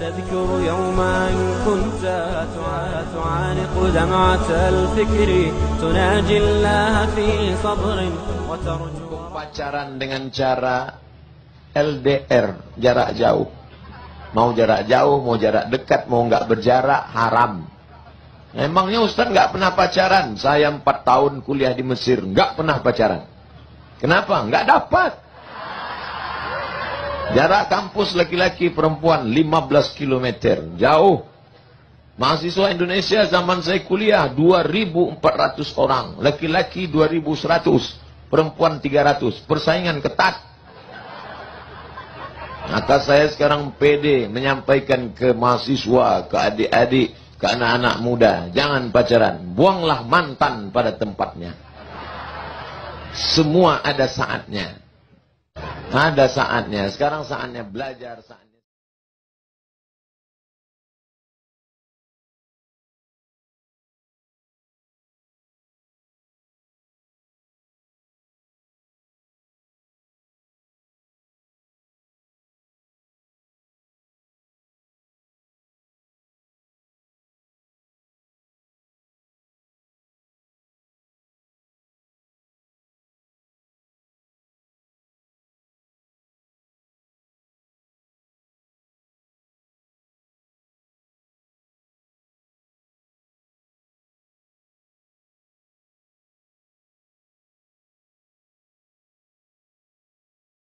تذكر يوما كنت تعانق دمعة الفكر تناجي الله في صبر وترجو pacaran dengan cara LDR, jarak jauh. Mau jarak jauh, mau jarak dekat, mau nggak berjarak, haram. Emangnya Ustaz nggak pernah pacaran? Saya empat tahun kuliah di Mesir, nggak pernah pacaran. Kenapa? Nggak dapat. Jarak kampus laki-laki perempuan 15 km. Jauh. Mahasiswa Indonesia zaman saya kuliah 2.400 orang. Laki-laki 2.100. Perempuan 300. Persaingan ketat. Maka saya sekarang pede menyampaikan ke mahasiswa, ke adik-adik, ke anak-anak muda. Jangan pacaran. Buanglah mantan pada tempatnya. Semua ada saatnya. Ada saatnya. Sekarang saatnya belajar. Saatnya